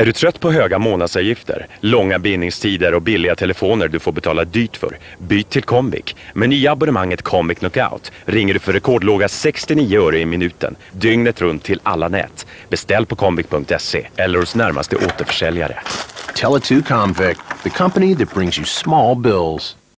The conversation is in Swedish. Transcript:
Är du trött på höga månadsavgifter, långa bindningstider och billiga telefoner du får betala dyrt för? Byt till Comviq. Med nya abonnemanget Comviq Knockout ringer du för rekordlåga 69 öre i minuten, dygnet runt till alla nät. Beställ på comviq.se eller hos närmaste återförsäljare. Tele2 Comviq, the company that brings you small bills.